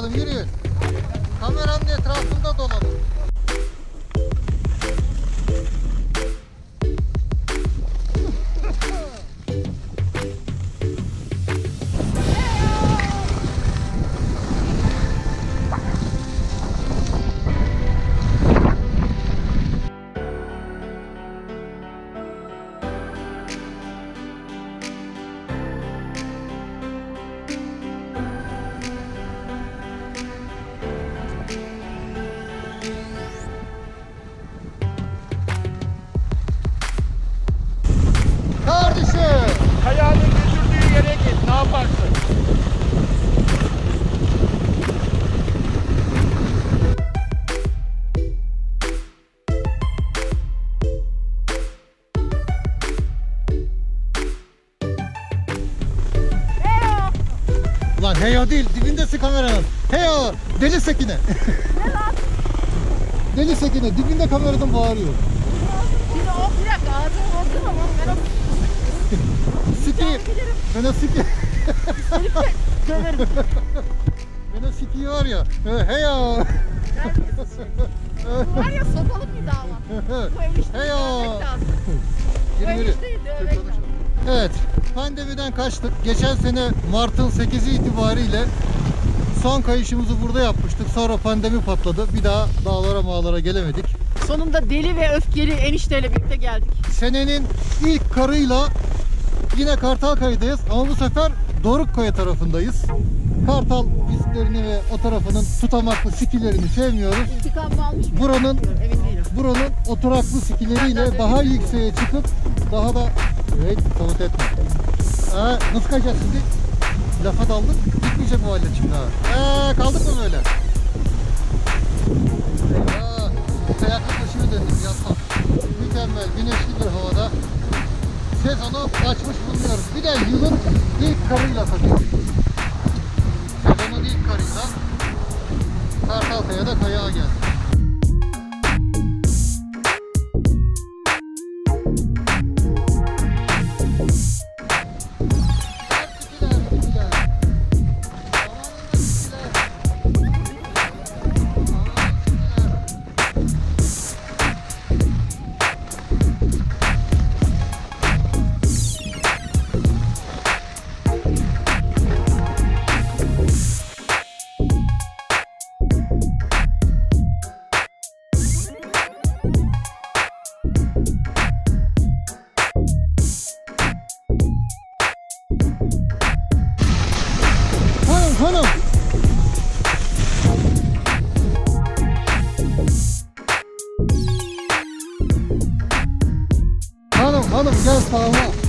bakalım yürüyün. Kameranın etrafında dolanın. Heyo değil dibindesin kameranın. Heyo deli sekine. deli sekine dibinde kameradan bağırıyor. Şimdi o bir dakika ağzını bozdum ama ben o Siki. Ben o siki. dönerim. Ben o siki var ya. e. Terbiyesiz şey. Var ya sopalık bir dava. Bu enişteyi Heyo. dövmek lazım. Bu yürü. enişteyi dövmek lazım. Evet, pandemiden kaçtık. Geçen sene Mart'ın 8'i itibariyle son kayışımızı burada yapmıştık. Sonra pandemi patladı. Bir daha dağlara mağlara gelemedik. Sonunda deli ve öfkeli enişteyle birlikte geldik. Senenin ilk karıyla yine Kartal Kayı'dayız ama bu sefer Doruk Kaya tarafındayız. Kartal pistlerini ve o tarafının tutamaklı sikilerini sevmiyoruz. İntikamımı almış mıyım? Buranın Emin değilim. buranın oturaklı sikileriyle daha yükseğe çıkıp daha da evet komut etme. Aa, nasıl kayacağız şimdi? Lafa daldık. Gitmeyecek bu halde şimdi ha. Ee, kaldık mı böyle? Aa, kayaklı taşıyor döndük yatmak. Mükemmel güneşli bir havada. Sezonu açmış bulunuyoruz. Bir de yılın ilk karıyla tabii. Sezonun ilk karıyla Kartalkaya'da kayağa geldik. Hanım hanım. Hanım hanım gel sağıma.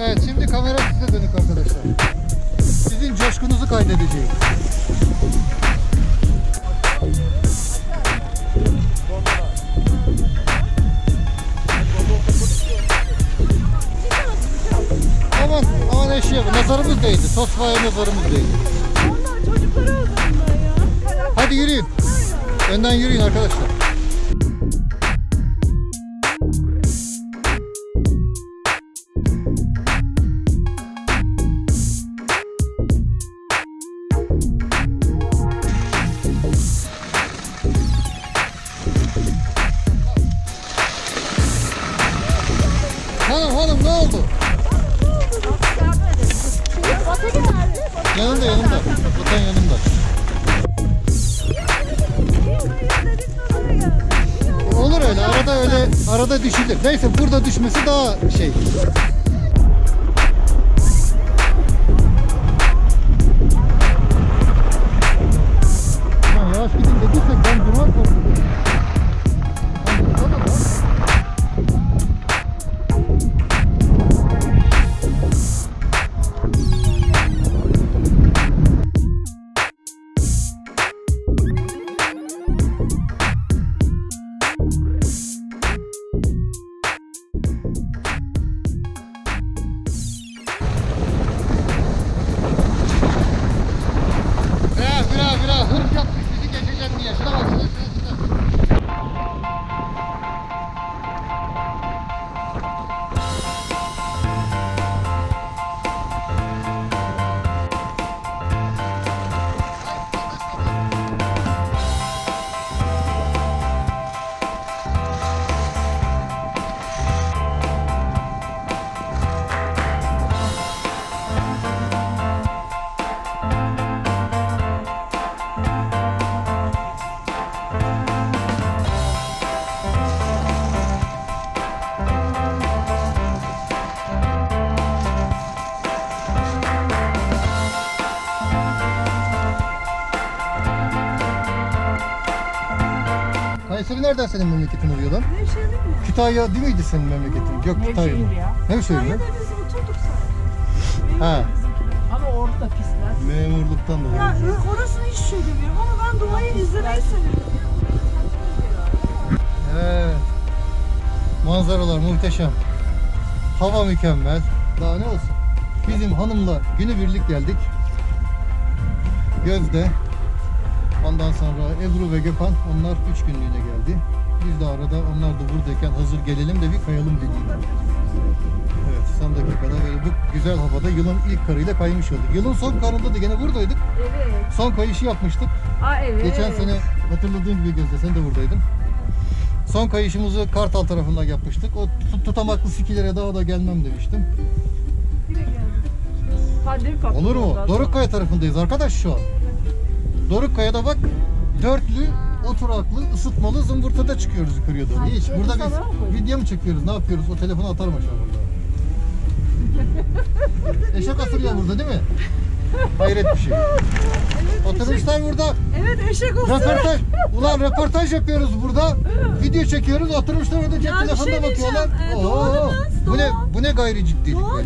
Evet şimdi kamera size dönük arkadaşlar. Sizin coşkunuzu kaydedeceğim. Aman aman eşeğe nazarımız değdi. Tosbağaya nazarımız değdi. Hadi yürüyün. Önden yürüyün arkadaşlar. Hanım hanım ne oldu? Yanımda yanımda. Vatan yanımda. Olur öyle arada öyle arada düşülür. Neyse burada düşmesi daha şey. Nevşehir nereden senin memleketin oluyor? Nevşehir'de mi? Kütahya değil miydi senin memleketin? Yok Kütahya mı? Nevşehir ya. Nevşehir mi? Kütahya'da biz oturduk zaten. Ha. Ama orada pisler. Memurluktan dolayı. Ya orasını hiç şey demiyorum ama ben doğayı izlemeyi seviyorum. Evet. Manzaralar muhteşem. Hava mükemmel. Daha ne olsun? Bizim hanımla günübirlik geldik. Gözde. Ondan sonra Ebru ve Gökhan onlar üç günlüğüne geldi. Biz de arada onlar da buradayken hazır gelelim de bir kayalım dedik. Evet son dakikada böyle bu güzel havada yılın ilk karıyla kaymış olduk. Yılın son karında da gene buradaydık. Evet. Son kayışı yapmıştık. Aa evet. Geçen sene hatırladığın gibi Gözde sen de buradaydın. Son kayışımızı Kartal tarafından yapmıştık. O tut- tutamaklı sikilere daha da gelmem demiştim. Pandemi. Olur mu? sonra. Dorukkaya tarafındayız arkadaş şu an. Dorukkaya'da bak dörtlü oturaklı ısıtmalı zımbırtıda çıkıyoruz yukarıya doğru. Hiç. Burada biz video mu çekiyoruz? Ne yapıyoruz? O telefonu atarım aşağı burada. Eşek asılıyor burada değil mi? Hayret bir şey. Oturmuşlar burada. Evet eşek olsun. Röportaj. Ulan röportaj yapıyoruz burada. Video çekiyoruz. Oturmuşlar orada cep telefonuna şey bakıyorlar. Ee, Oo, bu ne bu ne gayri ciddilik Doğru.